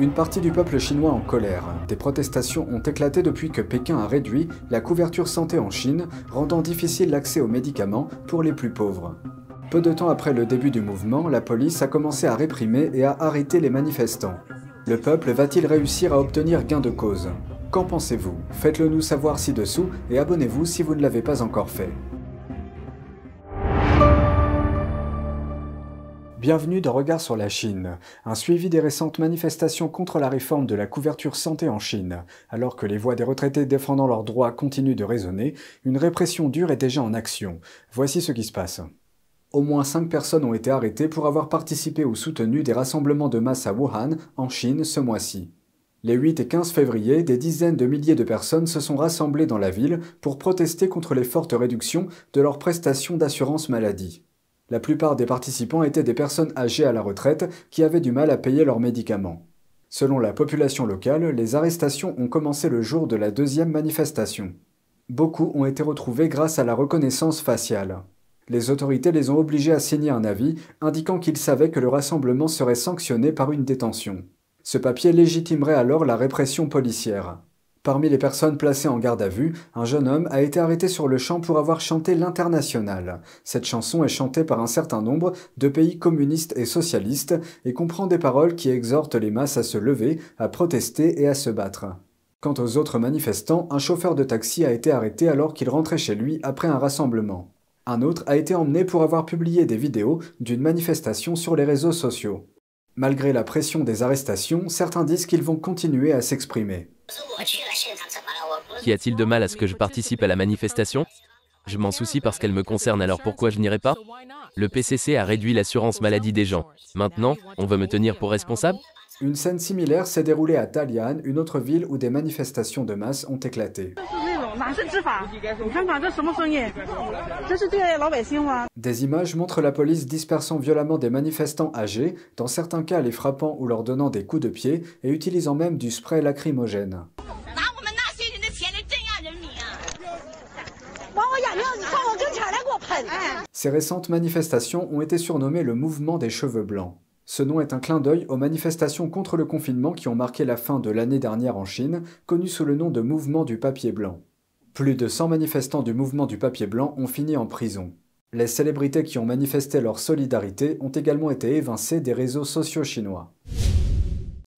Une partie du peuple chinois en colère. Des protestations ont éclaté depuis que Pékin a réduit la couverture santé en Chine, rendant difficile l'accès aux médicaments pour les plus pauvres. Peu de temps après le début du mouvement, la police a commencé à réprimer et à arrêter les manifestants. Le peuple va-t-il réussir à obtenir gain de cause? Qu'en pensez-vous? Faites-le nous savoir ci-dessous et abonnez-vous si vous ne l'avez pas encore fait. Bienvenue dans Regard sur la Chine, un suivi des récentes manifestations contre la réforme de la couverture santé en Chine. Alors que les voix des retraités défendant leurs droits continuent de résonner, une répression dure est déjà en action. Voici ce qui se passe. Au moins cinq personnes ont été arrêtées pour avoir participé ou soutenu des rassemblements de masse à Wuhan, en Chine, ce mois-ci. Les 8 et 15 février, des dizaines de milliers de personnes se sont rassemblées dans la ville pour protester contre les fortes réductions de leurs prestations d'assurance maladie. La plupart des participants étaient des personnes âgées à la retraite qui avaient du mal à payer leurs médicaments. Selon la population locale, les arrestations ont commencé le jour de la deuxième manifestation. Beaucoup ont été retrouvés grâce à la reconnaissance faciale. Les autorités les ont obligés à signer un avis indiquant qu'ils savaient que le rassemblement serait sanctionné par une détention. Ce papier légitimerait alors la répression policière. Parmi les personnes placées en garde à vue, un jeune homme a été arrêté sur le champ pour avoir chanté l'International. Cette chanson est chantée par un certain nombre de pays communistes et socialistes et comprend des paroles qui exhortent les masses à se lever, à protester et à se battre. Quant aux autres manifestants, un chauffeur de taxi a été arrêté alors qu'il rentrait chez lui après un rassemblement. Un autre a été emmené pour avoir publié des vidéos d'une manifestation sur les réseaux sociaux. Malgré la pression des arrestations, certains disent qu'ils vont continuer à s'exprimer. Qu'y a-t-il de mal à ce que je participe à la manifestation? Je m'en soucie parce qu'elle me concerne, alors pourquoi je n'irai pas? Le PCC a réduit l'assurance maladie des gens. Maintenant, on veut me tenir pour responsable? Une scène similaire s'est déroulée à Dalian, une autre ville où des manifestations de masse ont éclaté. Des images montrent la police dispersant violemment des manifestants âgés, dans certains cas les frappant ou leur donnant des coups de pied et utilisant même du spray lacrymogène. Ces récentes manifestations ont été surnommées le mouvement des cheveux blancs. Ce nom est un clin d'œil aux manifestations contre le confinement qui ont marqué la fin de l'année dernière en Chine, connu sous le nom de mouvement du papier blanc. Plus de 100 manifestants du mouvement du papier blanc ont fini en prison. Les célébrités qui ont manifesté leur solidarité ont également été évincées des réseaux sociaux chinois.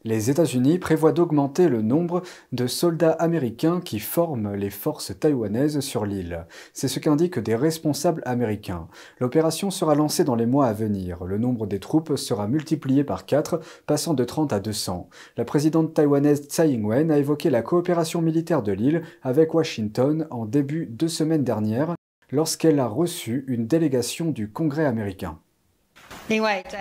Les États-Unis prévoient d'augmenter le nombre de soldats américains qui forment les forces taïwanaises sur l'île. C'est ce qu'indiquent des responsables américains. L'opération sera lancée dans les mois à venir. Le nombre des troupes sera multiplié par 4, passant de 30 à 200. La présidente taïwanaise Tsai Ing-wen a évoqué la coopération militaire de l'île avec Washington en début de semaine dernière lorsqu'elle a reçu une délégation du Congrès américain.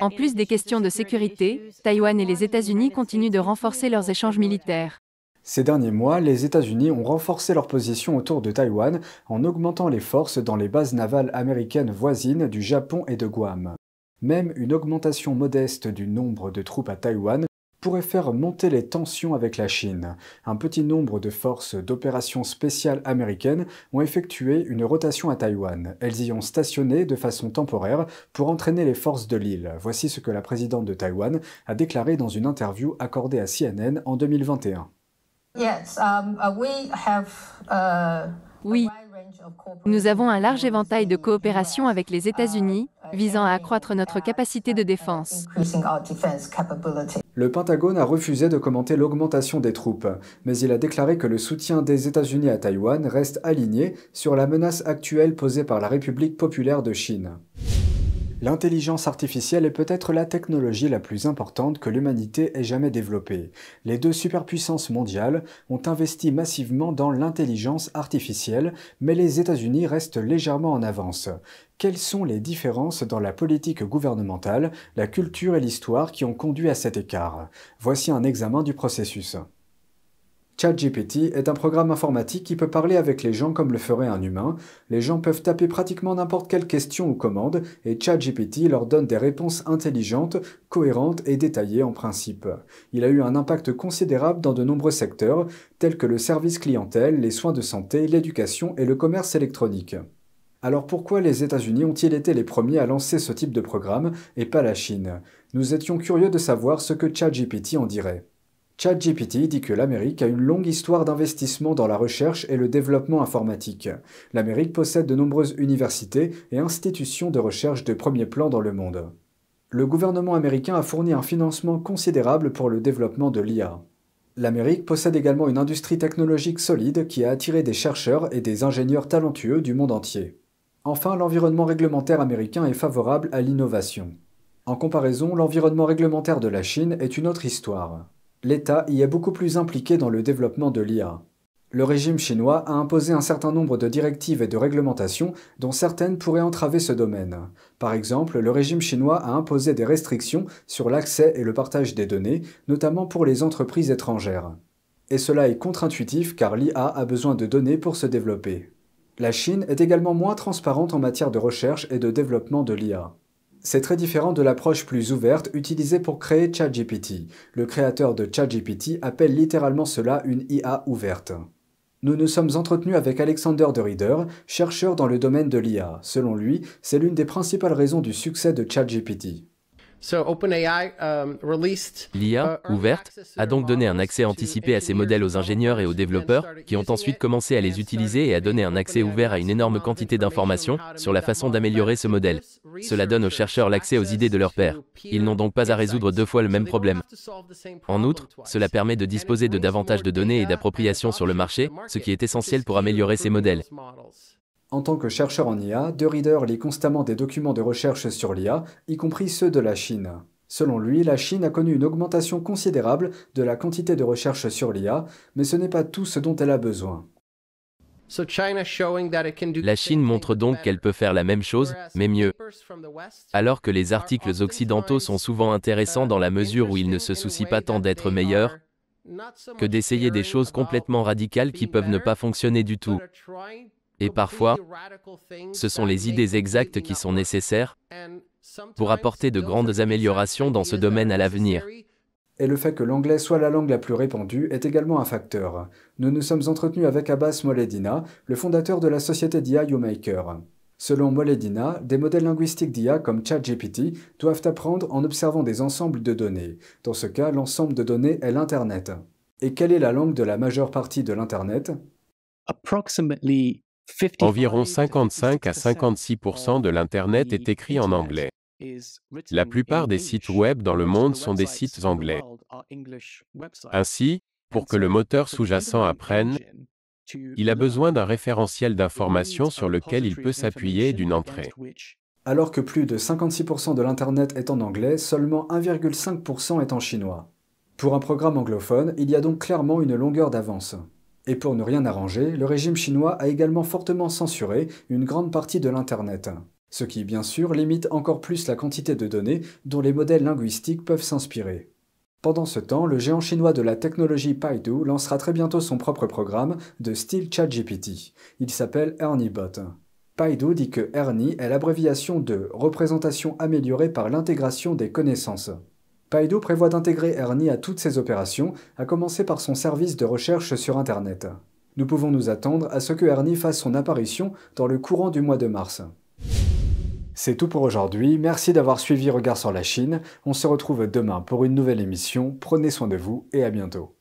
En plus des questions de sécurité, Taïwan et les États-Unis continuent de renforcer leurs échanges militaires. Ces derniers mois, les États-Unis ont renforcé leur position autour de Taïwan en augmentant les forces dans les bases navales américaines voisines du Japon et de Guam. Même une augmentation modeste du nombre de troupes à Taïwan pourrait faire monter les tensions avec la Chine. Un petit nombre de forces d'opérations spéciales américaines ont effectué une rotation à Taïwan. Elles y ont stationné de façon temporaire pour entraîner les forces de l'île. Voici ce que la présidente de Taïwan a déclaré dans une interview accordée à CNN en 2021. Um, uh, oui, nous avons un large éventail de coopération avec les États-Unis visant à accroître notre capacité de défense. Le Pentagone a refusé de commenter l'augmentation des troupes, mais il a déclaré que le soutien des États-Unis à Taïwan reste aligné sur la menace actuelle posée par la République populaire de Chine. L'intelligence artificielle est peut-être la technologie la plus importante que l'humanité ait jamais développée. Les deux superpuissances mondiales ont investi massivement dans l'intelligence artificielle, mais les États-Unis restent légèrement en avance. Quelles sont les différences dans la politique gouvernementale, la culture et l'histoire qui ont conduit à cet écart? Voici un examen du processus. ChatGPT est un programme informatique qui peut parler avec les gens comme le ferait un humain. Les gens peuvent taper pratiquement n'importe quelle question ou commande et ChatGPT leur donne des réponses intelligentes, cohérentes et détaillées en principe. Il a eu un impact considérable dans de nombreux secteurs tels que le service clientèle, les soins de santé, l'éducation et le commerce électronique. Alors pourquoi les États-Unis ont-ils été les premiers à lancer ce type de programme et pas la Chine? Nous étions curieux de savoir ce que ChatGPT en dirait. ChatGPT dit que l'Amérique a une longue histoire d'investissement dans la recherche et le développement informatique. L'Amérique possède de nombreuses universités et institutions de recherche de premier plan dans le monde. Le gouvernement américain a fourni un financement considérable pour le développement de l'IA. L'Amérique possède également une industrie technologique solide qui a attiré des chercheurs et des ingénieurs talentueux du monde entier. Enfin, l'environnement réglementaire américain est favorable à l'innovation. En comparaison, l'environnement réglementaire de la Chine est une autre histoire l'État y est beaucoup plus impliqué dans le développement de l'IA. Le régime chinois a imposé un certain nombre de directives et de réglementations dont certaines pourraient entraver ce domaine. Par exemple, le régime chinois a imposé des restrictions sur l'accès et le partage des données, notamment pour les entreprises étrangères. Et cela est contre-intuitif car l'IA a besoin de données pour se développer. La Chine est également moins transparente en matière de recherche et de développement de l'IA. C'est très différent de l'approche plus ouverte utilisée pour créer ChatGPT. Le créateur de ChatGPT appelle littéralement cela une IA ouverte. Nous nous sommes entretenus avec Alexander de Reader, chercheur dans le domaine de l'IA. Selon lui, c'est l'une des principales raisons du succès de ChatGPT. Um, L'IA, ouverte, a donc donné un accès anticipé à ces modèles aux ingénieurs et aux développeurs, qui ont ensuite commencé à les utiliser et à donner un accès ouvert à une énorme quantité d'informations sur la façon d'améliorer ce modèle. Cela donne aux chercheurs l'accès aux idées de leurs pairs. Ils n'ont donc pas à résoudre deux fois le même problème. En outre, cela permet de disposer de davantage de données et d'appropriation sur le marché, ce qui est essentiel pour améliorer ces modèles. En tant que chercheur en IA, De Reader lit constamment des documents de recherche sur l'IA, y compris ceux de la Chine. Selon lui, la Chine a connu une augmentation considérable de la quantité de recherche sur l'IA, mais ce n'est pas tout ce dont elle a besoin. La Chine montre donc qu'elle peut faire la même chose, mais mieux. Alors que les articles occidentaux sont souvent intéressants dans la mesure où ils ne se soucient pas tant d'être meilleurs, que d'essayer des choses complètement radicales qui peuvent ne pas fonctionner du tout. Et parfois, ce sont les idées exactes qui sont nécessaires pour apporter de grandes améliorations dans ce domaine à l'avenir. Et le fait que l'anglais soit la langue la plus répandue est également un facteur. Nous nous sommes entretenus avec Abbas Moledina, le fondateur de la société d'IA YouMaker. Selon Moledina, des modèles linguistiques d'IA comme ChatGPT doivent apprendre en observant des ensembles de données. Dans ce cas, l'ensemble de données est l'Internet. Et quelle est la langue de la majeure partie de l'Internet? Environ 55 à 56 de l'Internet est écrit en anglais. La plupart des sites web dans le monde sont des sites anglais. Ainsi, pour que le moteur sous-jacent apprenne, il a besoin d'un référentiel d'information sur lequel il peut s'appuyer d'une entrée. Alors que plus de 56% de l'Internet est en anglais, seulement 1,5% est en chinois. Pour un programme anglophone, il y a donc clairement une longueur d'avance. Et pour ne rien arranger, le régime chinois a également fortement censuré une grande partie de l'Internet, ce qui bien sûr limite encore plus la quantité de données dont les modèles linguistiques peuvent s'inspirer. Pendant ce temps, le géant chinois de la technologie Paidu lancera très bientôt son propre programme de style ChatGPT. Il s'appelle ErnieBot. Paidu dit que Ernie est l'abréviation de représentation améliorée par l'intégration des connaissances. Paido prévoit d'intégrer Ernie à toutes ses opérations, à commencer par son service de recherche sur Internet. Nous pouvons nous attendre à ce que Ernie fasse son apparition dans le courant du mois de mars. C'est tout pour aujourd'hui, merci d'avoir suivi Regard sur la Chine, on se retrouve demain pour une nouvelle émission, prenez soin de vous et à bientôt.